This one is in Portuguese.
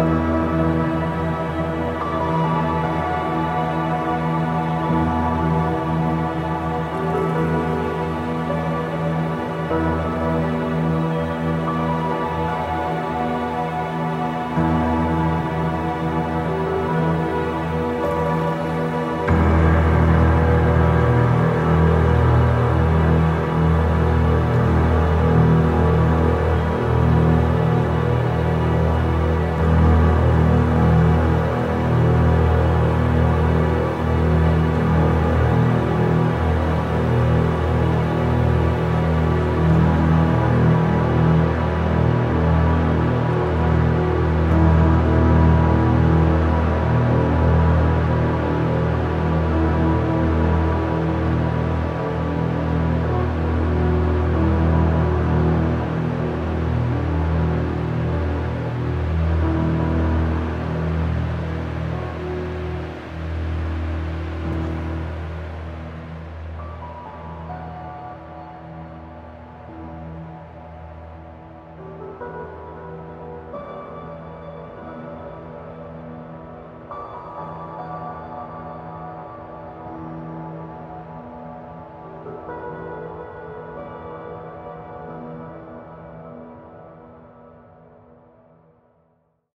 Música